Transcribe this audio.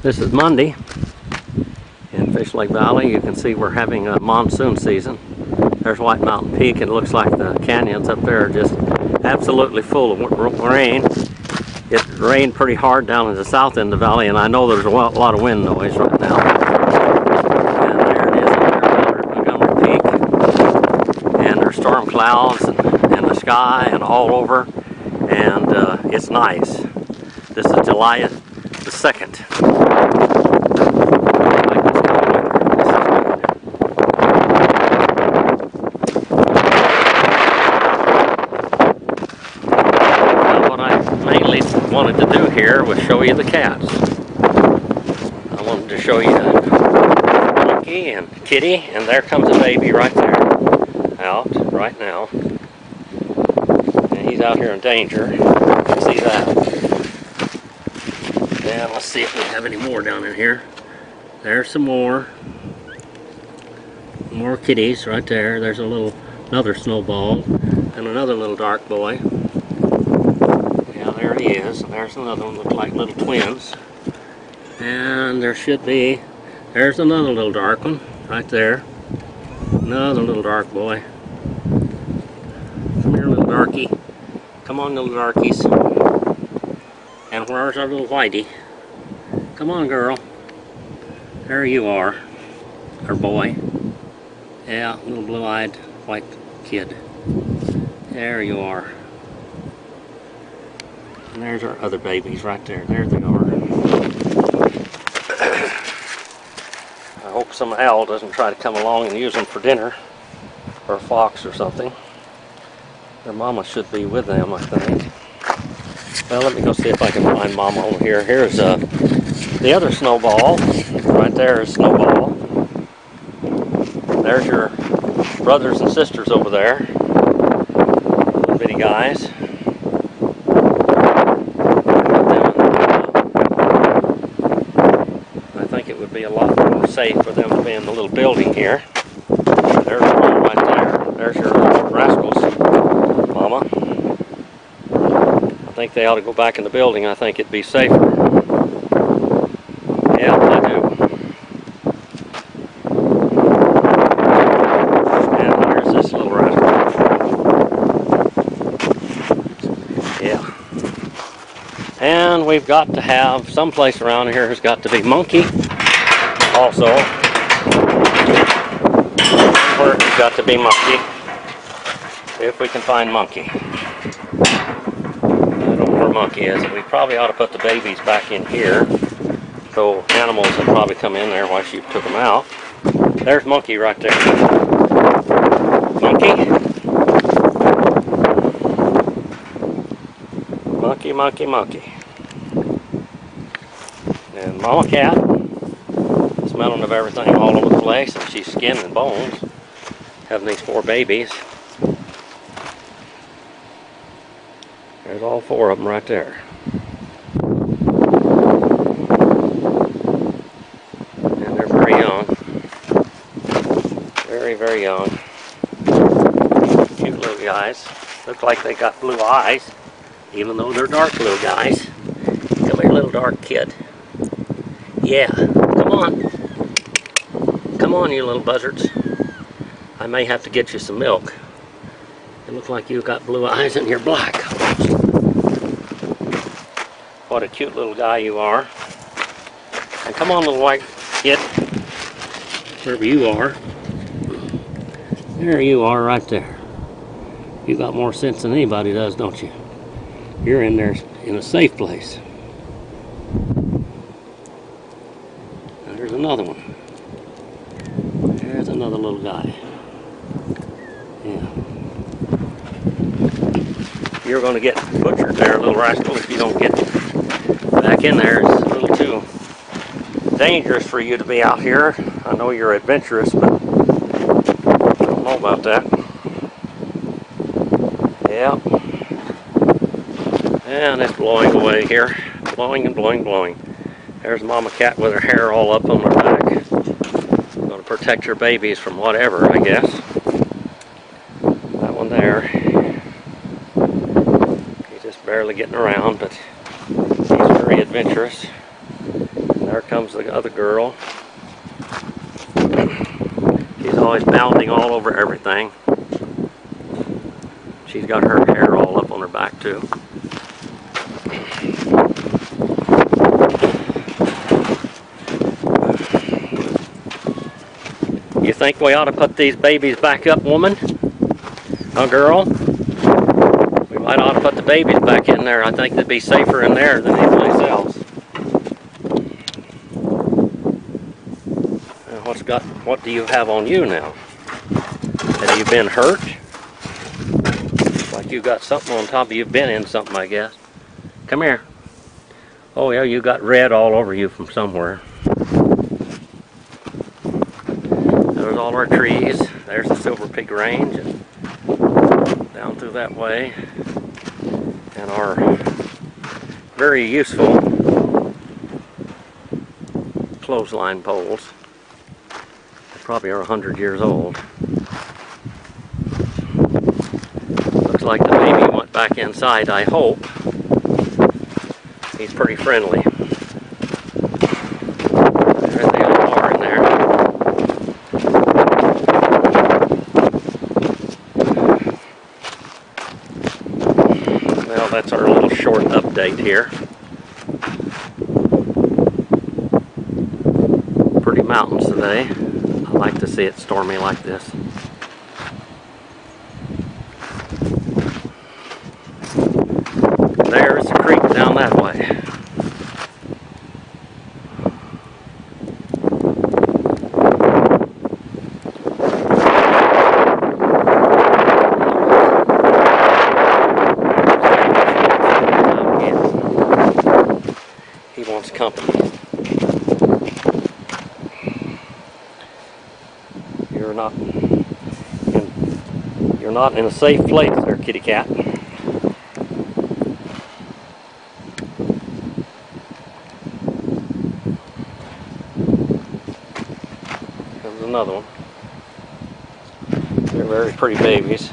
This is Monday in Fish Lake Valley. You can see we're having a monsoon season. There's White Mountain Peak and it looks like the canyons up there are just absolutely full of rain. It rained pretty hard down in the south end of the valley and I know there's a lot of wind noise right now. And there it is Montgomery Peak. And there's storm clouds and, and the sky and all over. And uh, it's nice. This is July the 2nd. Like this kind of weather. This is good. Well, what I mainly wanted to do here was show you the cats. I wanted to show you Monkey and Kitty, and there comes a baby right there, out right now. And he's out here in danger. See that. And let's see if we have any more down in here. There's some more. More kitties right there. There's a little, another snowball, and another little dark boy. There he is. And there's another one, look like little twins. And there should be, there's another little dark one, right there. Another little dark boy. Come here, little darky. Come on, little darkies. And where's our little whitey? Come on, girl. There you are. Our boy. Yeah, little blue-eyed white kid. There you are. And there's our other babies right there. There they are. I hope some owl doesn't try to come along and use them for dinner. Or a fox or something. Their mama should be with them, I think. Well, let me go see if I can find mama over here. Here's uh, the other snowball. Right there is snowball. There's your brothers and sisters over there. Little bitty guys. I think it would be a lot more safe for them to be in the little building here. There's one right there. There's your rascals, Mama. I think they ought to go back in the building. I think it'd be safer. Yeah, do. And this little rascal. Yeah. And we've got to have someplace around here has got to be monkey also. Where it's got to be monkey. If we can find monkey. I don't know where monkey is. We probably ought to put the babies back in here. So animals will probably come in there while she took them out. There's monkey right there. Monkey. Monkey, monkey, monkey. And mama cat, smelling of everything all over the place, and she's skin and bones, having these four babies. There's all four of them right there. And they're very young. Very, very young. Cute little guys. Look like they got blue eyes, even though they're dark blue guys. Come here, little dark kid. Yeah, come on. Come on, you little buzzards. I may have to get you some milk. It looks like you've got blue eyes and you're black. What a cute little guy you are. And come on, little white kid. Wherever you are. There you are, right there. You got more sense than anybody does, don't you? You're in there in a safe place. Now, There's another one. Another little guy. Yeah. You're going to get butchered there, little rascal, if you don't get back in there. It's a little too dangerous for you to be out here. I know you're adventurous, but I don't know about that. Yeah. And it's blowing away here. Blowing and blowing, blowing. There's Mama Cat with her hair all up on her back. Protect your babies from whatever, I guess. That one there. He's just barely getting around, but he's very adventurous. And There comes the other girl. She's always bounding all over everything. She's got her hair all up on her back too. Think we ought to put these babies back up, woman? Huh, girl? We might ought to put the babies back in there. I think they'd be safer in there than anyplace else. What's got? What do you have on you now? Have you been hurt? Like you got something on top of you. You've been in something, I guess. Come here. Oh yeah, you got red all over you from somewhere. There's all our trees. There's the Silver Peak Range. And down through that way. And our very useful clothesline poles. They probably are 100 years old. Looks like the baby went back inside, I hope. He's pretty friendly. There they are in there. Well, that's our little short here. Pretty mountains today. I like to see it stormy like this. There's the creek down that way. You're not in, you're not in a safe place there, kitty cat. There's another one. They're very pretty babies.